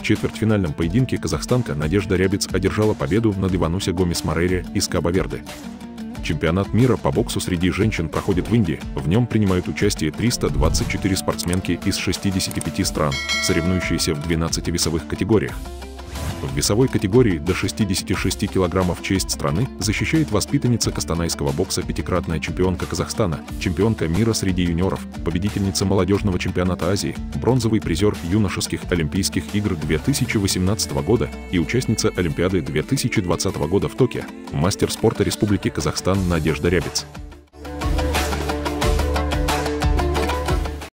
В четвертьфинальном поединке казахстанка Надежда Рябец одержала победу над Ивануся Гомес Морере из Каба-Верде. Чемпионат мира по боксу среди женщин проходит в Индии. В нем принимают участие 324 спортсменки из 65 стран, соревнующиеся в 12 весовых категориях. В весовой категории до 66 килограммов честь страны защищает воспитанница кастанайского бокса пятикратная чемпионка Казахстана, чемпионка мира среди юниоров, победительница молодежного чемпионата Азии, бронзовый призер юношеских Олимпийских игр 2018 года и участница Олимпиады 2020 года в Токио, мастер спорта Республики Казахстан Надежда Рябец.